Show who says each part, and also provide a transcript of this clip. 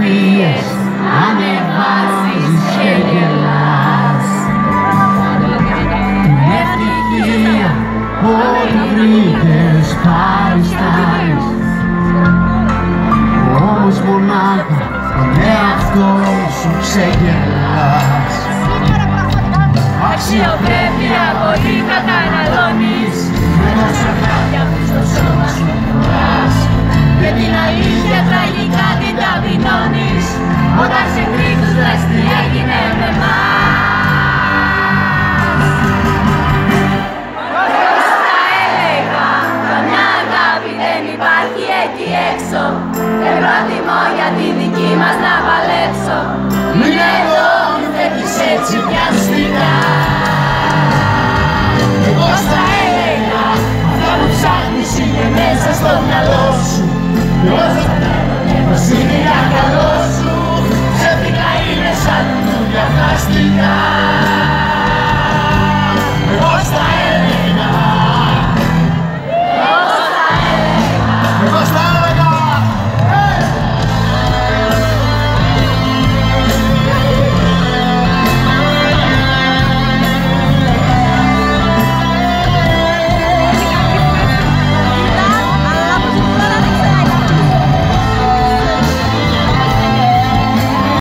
Speaker 1: ευτυχίες ανεβάζεις και γελάς Την ευτυχία ό,τι βρήκες παριστάνεις Όμως μονάχα τον εαυτό σου ξεγελάς Αξιοπρέπεια πολύ καταναλώνεις. Με τόσα χάρια που στο σώμα σου φοράς Και την αλήθεια τραγικά την ταπεινώνεις Όταν σε τρίτους λες τι έγινε με εμάς Πώς θα έλεγα Καμιά αγάπη δεν υπάρχει εκεί έξω. Δεν προτιμώ για τη δική μας να Βασίλια καλό σου, ξέφυγα είναι σαν δουλειά πλαστικά Εγώ στα έλεγα Εγώ στα έλεγα